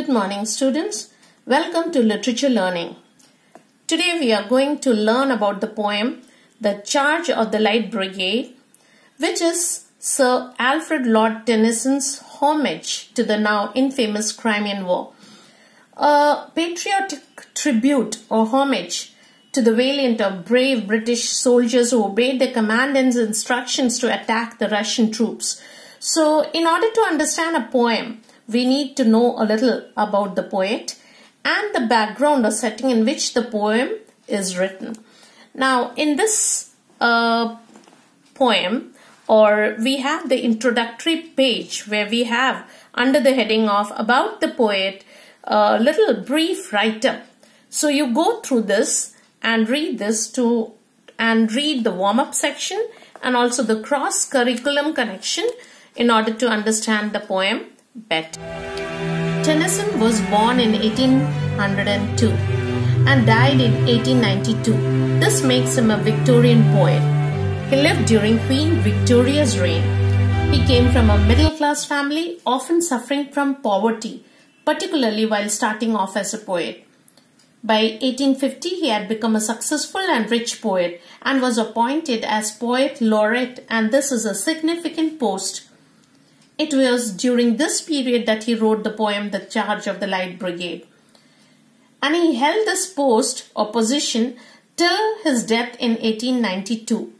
Good morning students. Welcome to Literature Learning. Today we are going to learn about the poem The Charge of the Light Brigade which is Sir Alfred Lord Tennyson's homage to the now infamous Crimean War. A patriotic tribute or homage to the valiant or brave British soldiers who obeyed the commandant's instructions to attack the Russian troops. So in order to understand a poem, we need to know a little about the poet and the background or setting in which the poem is written. Now, in this uh, poem, or we have the introductory page where we have under the heading of about the poet a little brief write-up. So you go through this and read this to and read the warm-up section and also the cross curriculum connection in order to understand the poem better. Tennyson was born in 1802 and died in 1892. This makes him a Victorian poet. He lived during Queen Victoria's reign. He came from a middle class family, often suffering from poverty, particularly while starting off as a poet. By 1850, he had become a successful and rich poet and was appointed as poet laureate, and this is a significant post it was during this period that he wrote the poem The Charge of the Light Brigade. And he held this post or position till his death in 1892.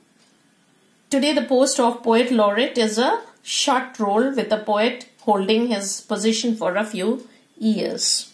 Today, the post of Poet Laureate is a short role with the poet holding his position for a few years.